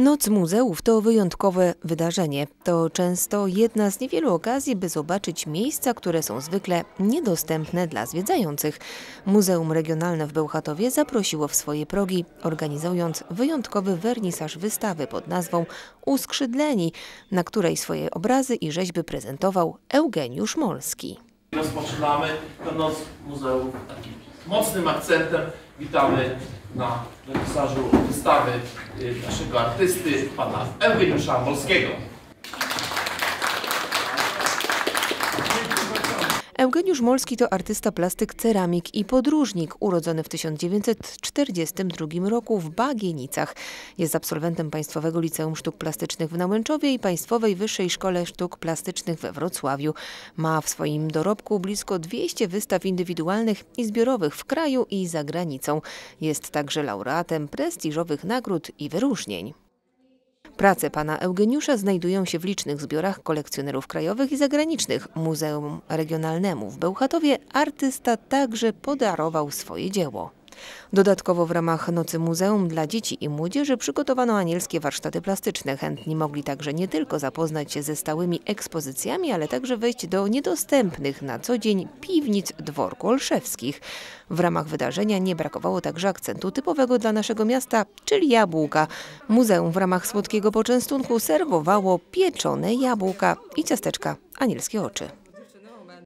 Noc muzeów to wyjątkowe wydarzenie. To często jedna z niewielu okazji, by zobaczyć miejsca, które są zwykle niedostępne dla zwiedzających. Muzeum Regionalne w Bełchatowie zaprosiło w swoje progi, organizując wyjątkowy wernisaż wystawy pod nazwą Uskrzydleni, na której swoje obrazy i rzeźby prezentował Eugeniusz Molski. Rozpoczynamy tę noc muzeum takim mocnym akcentem. Witamy na wernisażu wystawy y, naszego artysty, pana Eugeniusza Molskiego. Eugeniusz Molski to artysta plastyk, ceramik i podróżnik, urodzony w 1942 roku w Bagienicach. Jest absolwentem Państwowego Liceum Sztuk Plastycznych w Nałęczowie i Państwowej Wyższej Szkole Sztuk Plastycznych we Wrocławiu. Ma w swoim dorobku blisko 200 wystaw indywidualnych i zbiorowych w kraju i za granicą. Jest także laureatem prestiżowych nagród i wyróżnień. Prace pana Eugeniusza znajdują się w licznych zbiorach kolekcjonerów krajowych i zagranicznych. Muzeum Regionalnemu w Bełchatowie artysta także podarował swoje dzieło. Dodatkowo w ramach Nocy Muzeum dla dzieci i młodzieży przygotowano anielskie warsztaty plastyczne. Chętni mogli także nie tylko zapoznać się ze stałymi ekspozycjami, ale także wejść do niedostępnych na co dzień piwnic dworku Olszewskich. W ramach wydarzenia nie brakowało także akcentu typowego dla naszego miasta, czyli jabłka. Muzeum w ramach słodkiego poczęstunku serwowało pieczone jabłka i ciasteczka anielskie oczy.